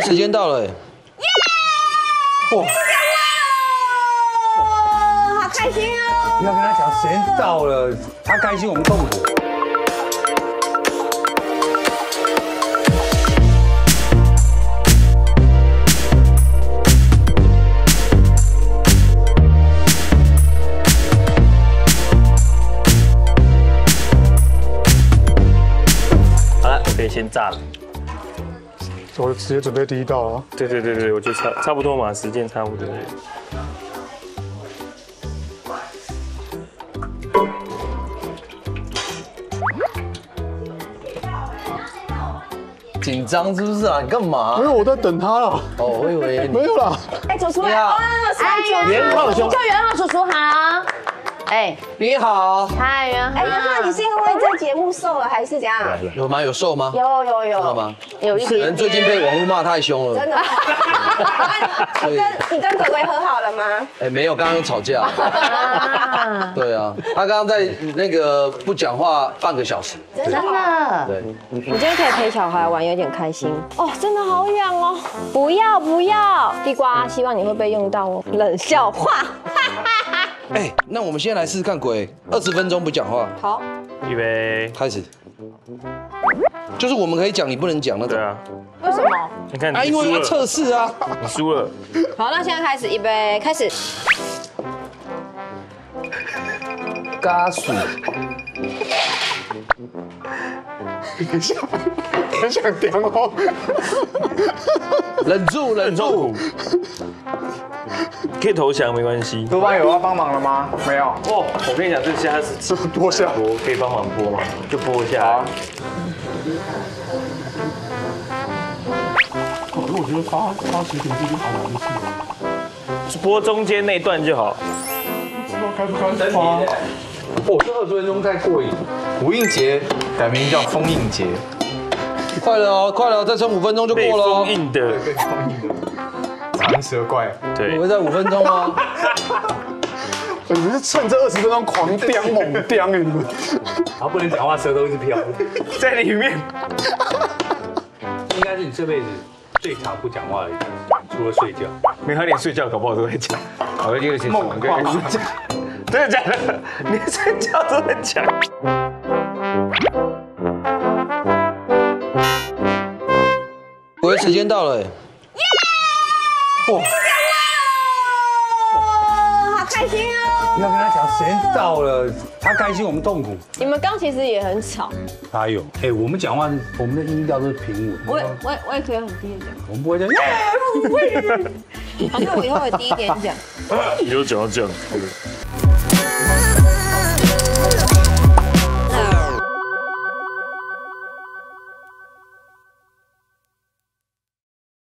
喂，时间到了，耶！哇，好开心哦！不要跟他讲时间到了，他开心我们痛苦。好了，我可以先炸了。我直接准备第一道了。对对对对，我觉得差差不多嘛，时间差不多。紧张是不是啊？你干嘛没？有，我在等他了。哦，我以为你没有啦，哎，走出来你好啊！三九元浩兄叫袁浩叔叔好。哎，你好，嗨，袁浩。哎，元浩，你是因为这节目瘦了还是怎样？有吗？有瘦吗？有有知道有，吗？有一可能最近被网络骂太凶了真。的吗？你跟你跟鬼鬼和好了吗？哎，没有，刚刚有吵架。啊，对啊，他刚刚在那个不讲话半个小时。真的。对，你今天可以陪小孩玩，有点开心哦，真的好痒哦！不要不要，地瓜，希望你会被用到哦。冷笑话，哎，那我们先来试试看鬼，二十分钟不讲话，好，预备，开始。就是我们可以讲，你不能讲那种对。啊，为什么？你看啊，因为要测试啊。你输了，好，那现在开始，预备，开始。嘎水，很想点哦。忍住，忍住。。可以投降没关系。多巴有要帮忙了吗？没有。哦，我跟你讲，这虾是这多下。剥，可以帮忙剥吗？就剥下啊。可是我觉得发发食品这就好难吃。剥中间那段就好。不知道该不该发。哦，这二十分钟太过瘾。吴映洁改名叫封印节，快了哦，快了，再撑五分钟就被过了哦封。印的，被封印的长舌怪。对我，会在五分钟哦。你们是趁这二十分钟狂叼猛叼哎，你们。然后不能讲话，舌头一直飘。在里面。应该是你这辈子最长不讲话的一次，除了睡觉。没有，连睡觉搞不好都会讲。好，这个先梦话真的假的？你睡觉都在讲。喂，时间到了，耶！哇，好开心哦！不要跟他讲时间到了，他开心我们痛苦。你们刚其实也很吵，哪有？哎，我们讲话，我们的音调都是平稳。我也我也我也可以很低的我们不会这样。讲，好像我以后会低一点讲。你就讲到这样。